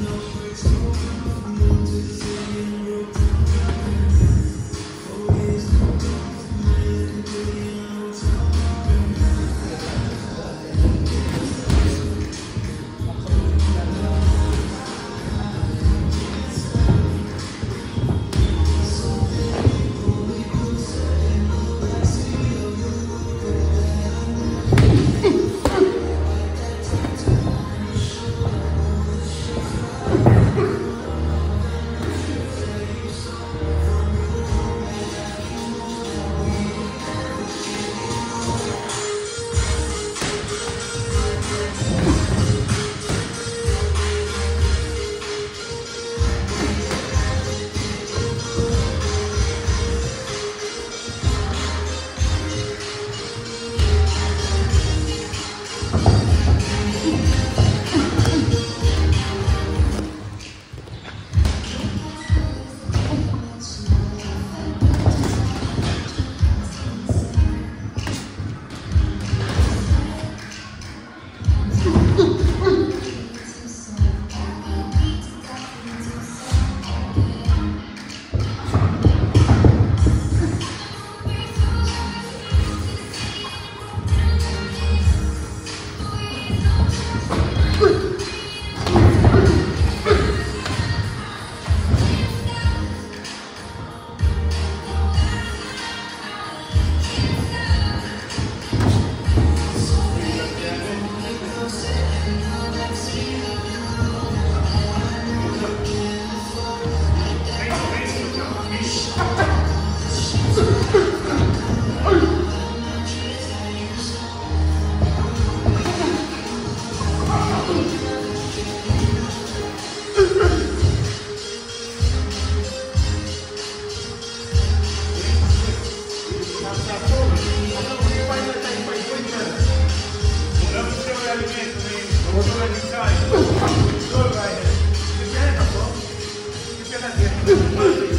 No place, Move, move.